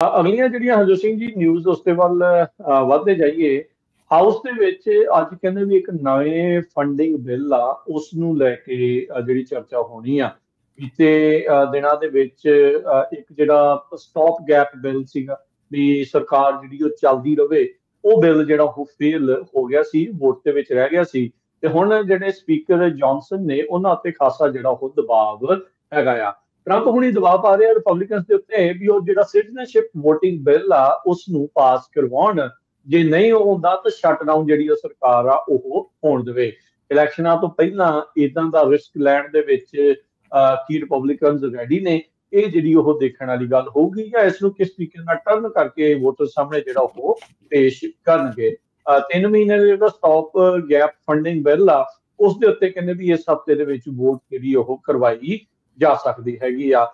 ਅਗਲੀਆਂ ਜਿਹੜੀਆਂ ਹਰਜੋਤ ਸਿੰਘ ਜੀ ਨਿਊਜ਼ ਉਸ ਤੇ ਵੱਲ ਵਧਦੇ ਜਾਈਏ ਹਾਊਸ ਦੇ ਵਿੱਚ ਅੱਜ ਕਹਿੰਦੇ ਵੀ ਇੱਕ ਨਵੇਂ ਫੰਡਿੰਗ ਬਿੱਲ ਆ ਉਸ ਨੂੰ ਲੈ ਕੇ ਜਿਹੜੀ ਚਰਚਾ ਹੋਣੀ ਆ। ਬੀਤੇ ਦਿਨਾਂ ਦੇ ਵਿੱਚ ਇੱਕ ਜਿਹੜਾ ਸਟਾਪ ਗੈਪ ਬਿੱਲ ਸੀਗਾ, ਵੀ ਸਰਕਾਰ ਜਿਹੜੀ ਉਹ ਚੱਲਦੀ ਰਵੇ, ਉਹ ਬਿੱਲ ਜਿਹੜਾ ਉਹ ਫੇਲ ਹੋ ਗਿਆ ਸੀ ਵੋਟ ਦੇ ਵਿੱਚ ਰਹਿ ਗਿਆ ਸੀ। ਤੇ ਹੁਣ ਜਿਹੜੇ ਸਪੀਕਰ ਜੌਨਸਨ ਨੇ, ਉਹਨਾਂ ਉੱਤੇ ਖਾਸਾ ਜਿਹੜਾ ਉਹ ਦਬਾਅ ਹੈਗਾ ਆ। ਟਰੰਪ ਹੁਣੀ ਦਬਾਅ ਪਾ ਰਿਹਾ ਰਿਪਬਲਿਕਨਸ ਦੇ ਉੱਤੇ ਵੀ ਉਹ ਜਿਹੜਾ ਸਿਟੀਜ਼ਨਸ਼ਿਪ VOTING ਬਿੱਲ ਆ ਉਸ ਨੂੰ ਪਾਸ ਕਰਵਾਉਣ। ਜੇ ਨਹੀਂ ਹੁੰਦਾ ਤਾਂ ਸ਼ਟ ਜਿਹੜੀ ਉਹ ਸਰਕਾਰ ਆ, ਉਹ ਹੋਣ ਦੇਵੇ। ਇਲੈਕਸ਼ਨਾਂ ਤੋਂ ਪਹਿਲਾਂ ਇਦਾਂ ਦਾ ਰਿਸਕ ਲੈਣ ਦੇ ਵਿੱਚ ਕੀ ਰਿਪਬਲਿਕਨਸ ਰੈਡੀ ਨੇ, ਇਹ ਜਿਹੜੀ ਉਹ ਦੇਖਣ ਵਾਲੀ ਗੱਲ ਹੋਊਗੀ ਜਾਂ ਇਸ ਨੂੰ ਕਿਸ ਤਰੀਕੇ ਨਾਲ ਟਰਨ ਕਰਕੇ ਵੋਟਰ ਸਾਹਮਣੇ ਜਿਹੜਾ ਉਹ ਪੇਸ਼ ਕਰਨਗੇ। ਤਿੰਨ ਮਹੀਨੇ ਦੇ ਜਿਹੜਾ ਸਟਾਪ ਗੈਪ ਫੰਡਿੰਗ ਬਿੱਲ ਆ ਉਸ ਦੇ ਉੱਤੇ ਕਹਿੰਦੇ ਵੀ ਇਸ ਹਫ਼ਤੇ ਦੇ ਵਿੱਚ ਵੋਟ ਜਿਹੜੀ ਉਹ ਕਰਵਾਈ ਜਾ ਸਕਦੀ ਹੈਗੀ ਆ।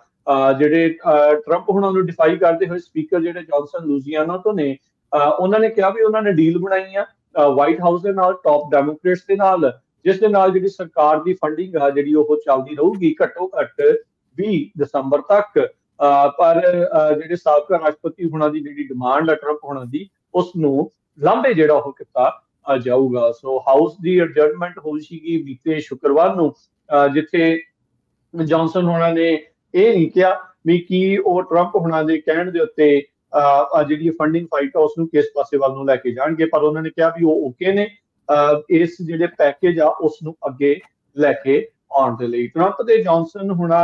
ਜਿਹੜੇ ਟਰੰਪ ਹੁਣਾਂ ਨੂੰ ਡਿਫਾਈ ਕਰਦੇ ਹੋਏ ਸਪੀਕਰ ਜਿਹੜੇ ਜੌਨਸਨ ਲੂਜ਼ੀਆਨਾ ਤੋਂ ਨੇ ਉਹਨਾਂ ਨੇ ਕਿਹਾ ਵੀ ਉਹਨਾਂ ਨੇ ਡੀਲ ਬਣਾਈ ਆ ਵਾਈਟ ਹਾਊਸ ਦੇ ਨਾਲ ਟਾਪ ਡੈਮੋਕ੍ਰੇਟਸ ਦੇ ਨਾਲ, ਜਿਸ ਦੇ ਨਾਲ ਜਿਹੜੀ ਸਰਕਾਰ ਦੀ ਫੰਡਿੰਗ ਆ, ਜਿਹੜੀ ਉਹ ਚੱਲਦੀ ਰਹੂਗੀ ਘੱਟੋ ਘੱਟ 20 ਦਸੰਬਰ ਤੱਕ। ਪਰ ਜਿਹੜੇ ਸਾਬਕਾ ਰਾਸ਼ਟਰਪਤੀ ਹੁਣਾਂ ਦੀ ਜਿਹੜੀ ਡਿਮਾਂਡ ਆ ਟਰੰਪ ਹੁਣਾਂ ਦੀ, ਉਸ ਨੂੰ ਲਾਂਬੇ ਜਿਹੜਾ ਉਹ ਕੀਤਾ ਜਾਊਗਾ। ਸੋ ਹਾਊਸ ਦੀ ਐਡਜਰਨਮੈਂਟ ਹੋਈ ਸੀਗੀ ਬੀਤੇ ਸ਼ੁੱਕਰਵਾਰ ਨੂੰ ਜਿੱਥੇ ਜੌਨਸਨ ਹੋਣਾ ਨੇ ਇਹ ਨਹੀਂ ਕਿਹਾ ਵੀ ਕੀ ਉਹ ਟਰੰਪ ਹੁਣਾਂ ਦੇ ਕਹਿਣ ਦੇ ਉੱਤੇ ਜਿਹੜੀ ਫੰਡਿੰਗ ਫਾਈਟ ਆ ਉਸ ਨੂੰ ਕਿਸ ਪਾਸੇ ਵੱਲ ਨੂੰ ਲੈ ਕੇ ਜਾਣਗੇ? ਪਰ ਉਹਨਾਂ ਨੇ ਕਿਹਾ ਵੀ ਉਹ ਓਕੇ ਨੇ ਇਸ ਜਿਹੜੇ ਪੈਕੇਜ ਆ ਉਸ ਨੂੰ ਅੱਗੇ ਲੈ ਕੇ ਆਉਣ ਦੇ ਲਈ। ਟਰੰਪ ਤੇ ਜੌਨਸਨ ਹੁਣਾ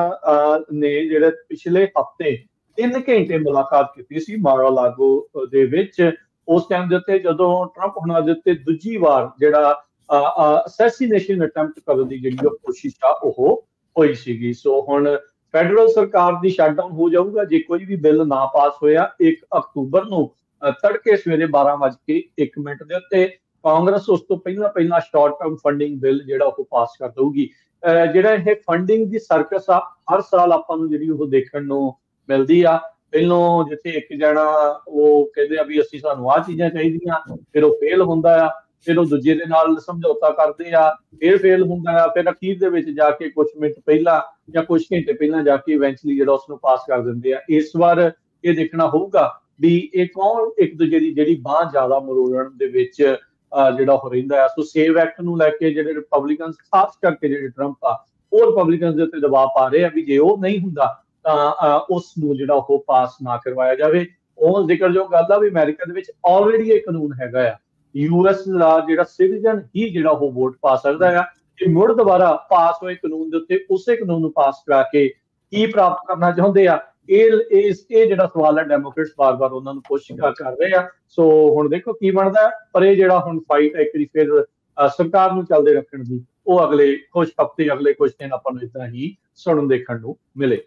ਨੇ ਜਿਹੜੇ ਪਿਛਲੇ ਹਫ਼ਤੇ 3 ਘੰਟੇ ਮੁਲਾਕਾਤ ਕੀਤੀ ਸੀ ਮਾਰਾ ਲਾਗੋ ਦੇ ਵਿੱਚ। ਉਸ ਟਾਈਮ ਦੇ ਉੱਤੇ ਜਦੋਂ ਟਰੰਪ ਹੁਣਾ ਦੇ ਉੱਤੇ ਦੂਜੀ ਵਾਰ ਜਿਹੜਾ ਅਸੈਸੀਨੇਸ਼ਨ ਅਟੈਂਪਟ ਕਰਨ ਦੀ ਜਿਹੜੀ ਕੋਸ਼ਿਸ਼ ਆ, ਉਹ ਹੋਈ ਸੀਗੀ। ਸੋ ਹੁਣ ਫੈਡਰਲ ਸਰਕਾਰ ਦੀ ਸ਼ਟਡਾਊਨ ਹੋ ਜਾਊਗਾ। ਜੇ ਕੋਈ ਵੀ ਬਿੱਲ ਨਾ ਪਾਸ ਹੋਇਆ 1 ਅਕਤੂਬਰ ਨੂੰ ਤੜਕੇ ਸਵੇਰੇ 12:01 ਮਿੰਟ ਦੇ ਉੱਤੇ ਕਾਂਗਰਸ ਉਸ ਤੋਂ ਪਹਿਲਾਂ ਪਹਿਲਾਂ ਸ਼ਾਰਟ ਟਰਮ ਫੰਡਿੰਗ ਬਿੱਲ ਜਿਹੜਾ ਉਹ ਪਾਸ ਕਰ ਦਊਗੀ। ਜਿਹੜਾ ਇਹ ਫੰਡਿੰਗ ਦੀ ਸਰਕਸ ਆ, ਹਰ ਸਾਲ ਆਪਾਂ ਨੂੰ ਜਿਹੜੀ ਉਹ ਦੇਖਣ ਨੂੰ ਮਿਲਦੀ ਆ। ਪਹਿਲੋਂ ਜਿੱਥੇ ਇੱਕ ਜਣਾ ਉਹ ਕਹਿੰਦੇ ਆ ਵੀ ਅਸੀਂ ਸਾਨੂੰ ਆ ਚੀਜ਼ਾਂ ਚਾਹੀਦੀਆਂ, ਫਿਰ ਉਹ ਫੇਲ ਹੁੰਦਾ ਆ। ਫਿਰ ਉਹ ਦੂਜੇ ਦੇ ਨਾਲ ਸਮਝੌਤਾ ਕਰਦੇ ਆ, ਫਿਰ ਫੇਲ ਹੁੰਦਾ ਆ, ਫਿਰ ਅਖੀਰ ਦੇ ਵਿੱਚ ਜਾ ਕੇ ਕੁਝ ਮਿੰਟ ਪਹਿਲਾਂ ਜਾਂ ਕੁਝ ਘੰਟੇ ਪਹਿਲਾਂ ਜਾ ਕੇ ਇਵੈਂਚੁਅਲੀ ਜਿਹੜਾ ਉਸ ਨੂੰ ਪਾਸ ਕਰ ਦਿੰਦੇ ਆ। ਇਸ ਵਾਰ ਇਹ ਦੇਖਣਾ ਹੋਊਗਾ ਵੀ ਇਹ ਕੌਣ ਇੱਕ ਦੂਜੇ ਦੀ ਜਿਹੜੀ ਬਾਹ ਜ਼ਿਆਦਾ ਮਰੋੜਨ ਦੇ ਵਿੱਚ ਜਿਹੜਾ ਹੋ ਰਹਿੰਦਾ ਆ। ਸੋ ਸੇਵ ਐਕਟ ਨੂੰ ਲੈ ਕੇ ਜਿਹੜੇ ਰਿਪਬਲਿਕਨਸ ਖਾਸ ਕਰਕੇ ਜਿਹੜੇ ਟਰੰਪ ਆ, ਉਹ ਰਿਪਬਲਿਕਨਸ ਦੇ ਉੱਤੇ ਦਬਾਅ ਪਾ ਰਹੇ ਆ ਵੀ ਜੇ ਉਹ ਨਹੀਂ ਹੁੰਦਾ, ਤਾਂ ਉਸ ਨੂੰ ਜਿਹੜਾ ਉਹ ਪਾਸ ਨਾ ਕਰਵਾਇਆ ਜਾਵੇ। ਉਹ ਜ਼ਿਕਰ ਜੋ ਗੱਲ ਆ ਵੀ ਅਮਰੀਕਾ ਦੇ ਵਿੱਚ ਆਲਰੇਡੀ ਇਹ ਕਾਨੂੰਨ ਹੈਗਾ ਆ। ਯੂਐਸ ਦਾ ਜਿਹੜਾ ਸਿਟੀਜ਼ਨ ਹੀ ਜਿਹੜਾ ਉਹ ਵੋਟ ਪਾ ਸਕਦਾ ਹੈ ਕਿ ਮੁੜ ਦੁਬਾਰਾ ਪਾਸ ਹੋਏ ਕਾਨੂੰਨ ਦੇ ਉੱਤੇ ਉਸੇ ਕਾਨੂੰਨ ਨੂੰ ਪਾਸ ਕਰਾ ਕੇ ਕੀ ਪ੍ਰਾਪਤ ਕਰਨਾ ਚਾਹੁੰਦੇ ਆ, ਇਹ ਇਸ, ਇਹ ਜਿਹੜਾ ਸਵਾਲ ਹੈ ਡੈਮੋਕ੍ਰੇਟਸ ਬਾਰ-ਬਾਰ ਉਹਨਾਂ ਨੂੰ ਪੁੱਛ ਕਰ ਰਹੇ ਆ। ਸੋ ਹੁਣ ਦੇਖੋ ਕੀ ਬਣਦਾ, ਪਰ ਇਹ ਜਿਹੜਾ ਹੁਣ ਫਾਈਟ ਇੱਕ ਵਾਰੀ ਫਿਰ ਸਰਕਾਰ ਨੂੰ ਚੱਲਦੇ ਰੱਖਣ ਦੀ, ਉਹ ਅਗਲੇ ਕੁਝ ਹਫ਼ਤੇ, ਅਗਲੇ ਕੁਝ ਦਿਨ ਆਪਾਂ ਨੂੰ ਇਦਾਂ ਹੀ ਸੁਣਨ ਦੇਖਣ ਨੂੰ ਮਿਲੇ।